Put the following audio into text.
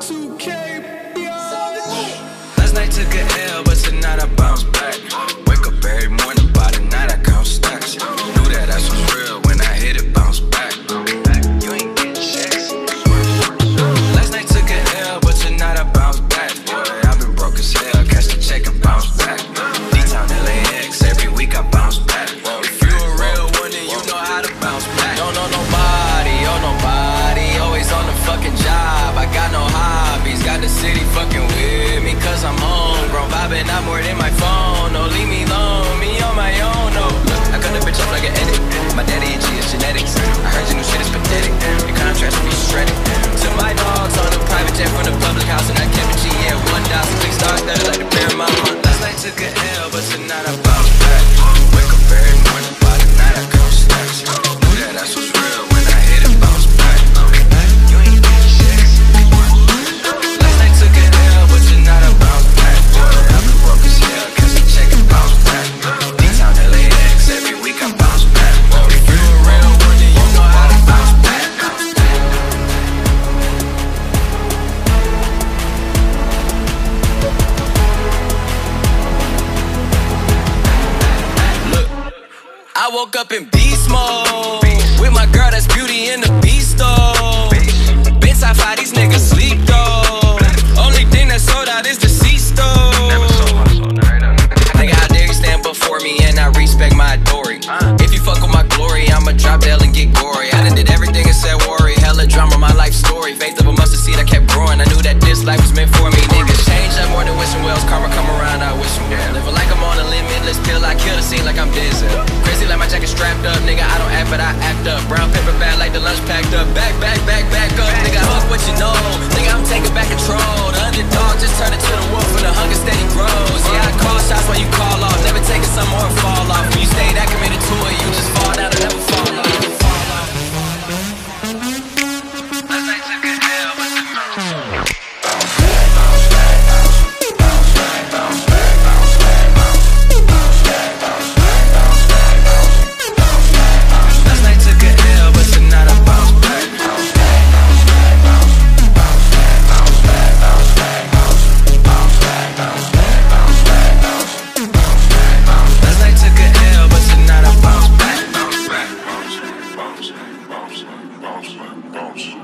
Y2K, Last night took a L, but tonight I bounce back. Wake up every morning, Last I woke up in beast mode with my girl that's beauty in the beast though. Been top five, these niggas sleep though. Only thing that's sold out is the cease though. Nigga, how dare you stand before me and I respect my authority? If you fuck with my glory, I'ma drop the L and get gory. I done did everything and said worry. Hella drama, my life story. Faith of a mustard seed, I kept growing. I knew that this life was meant for me. Niggas change up more than wishing wells. Karma come around, I wish them well. Living like I'm on a limitless pill, I kill the scene like I'm Denzel. But I act up. Brown paper bag like the lunch packed up. Back, back, back, back up. Nigga, fuck what you know. Nigga, I'm taking back control. The underdog just turned into the bounce.